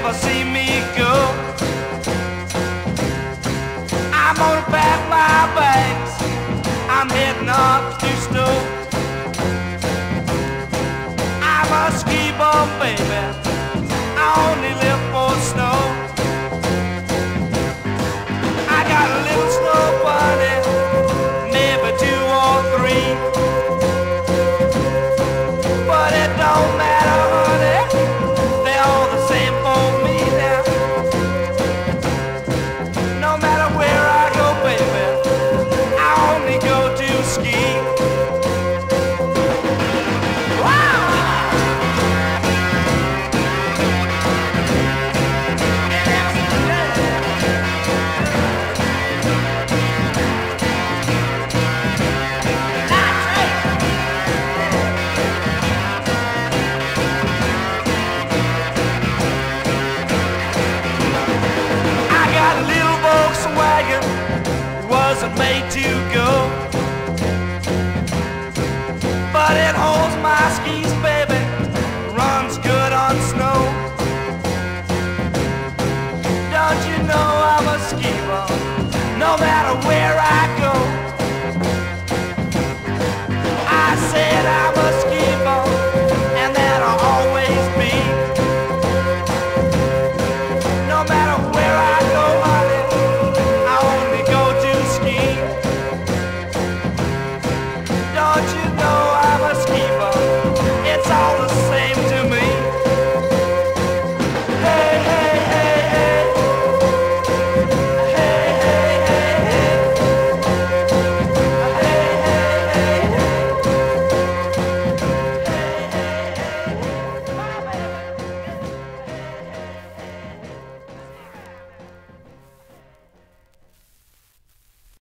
never see me go. I'm gonna pack my bags. I'm heading up to Stowe. I'm a ski bum, baby. I only live wasn't made to go. But it holds my skis,